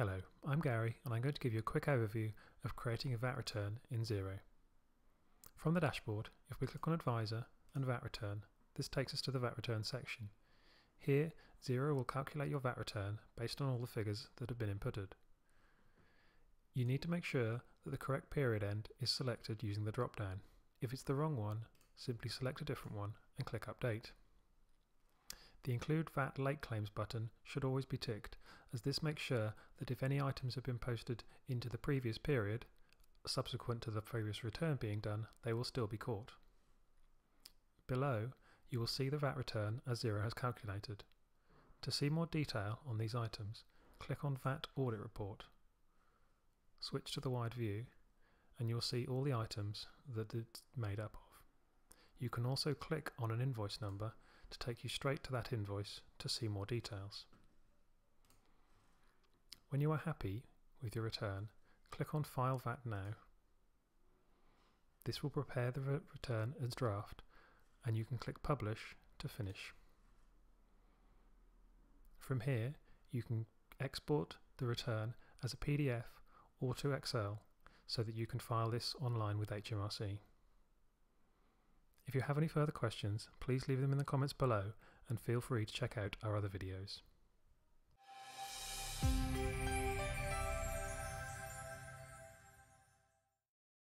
Hello, I'm Gary and I'm going to give you a quick overview of creating a VAT return in Xero. From the dashboard, if we click on Advisor and VAT Return, this takes us to the VAT Return section. Here, Xero will calculate your VAT return based on all the figures that have been inputted. You need to make sure that the correct period end is selected using the drop-down. If it's the wrong one, simply select a different one and click Update. The Include VAT Late Claims button should always be ticked, as this makes sure that if any items have been posted into the previous period, subsequent to the previous return being done, they will still be caught. Below, you will see the VAT return as Xero has calculated. To see more detail on these items, click on VAT Audit Report. Switch to the wide view, and you'll see all the items that it's made up of. You can also click on an invoice number to take you straight to that invoice to see more details. When you are happy with your return, click on File VAT Now. This will prepare the return as draft and you can click Publish to finish. From here, you can export the return as a PDF or to Excel so that you can file this online with HMRC. If you have any further questions, please leave them in the comments below and feel free to check out our other videos.